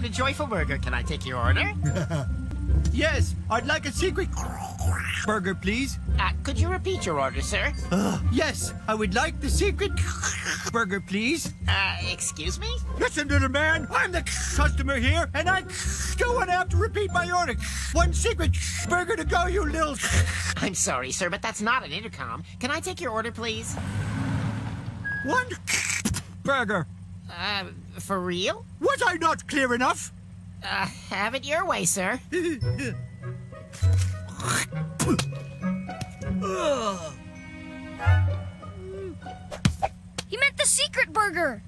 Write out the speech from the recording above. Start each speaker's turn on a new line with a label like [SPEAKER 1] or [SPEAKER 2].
[SPEAKER 1] welcome to Joyful Burger. Can I take your order?
[SPEAKER 2] Yes, I'd like a secret burger, please.
[SPEAKER 1] Uh, could you repeat your order, sir?
[SPEAKER 2] Yes, I would like the secret burger, please.
[SPEAKER 1] Uh, excuse me?
[SPEAKER 2] Listen, little man, I'm the customer here, and I don't want to have to repeat my order. One secret burger to go, you little.
[SPEAKER 1] I'm sorry, sir, but that's not an intercom. Can I take your order, please?
[SPEAKER 2] One burger.
[SPEAKER 1] Uh, for real?
[SPEAKER 2] Was I not clear enough?
[SPEAKER 1] Uh, have it your way, sir.
[SPEAKER 3] He meant the secret burger.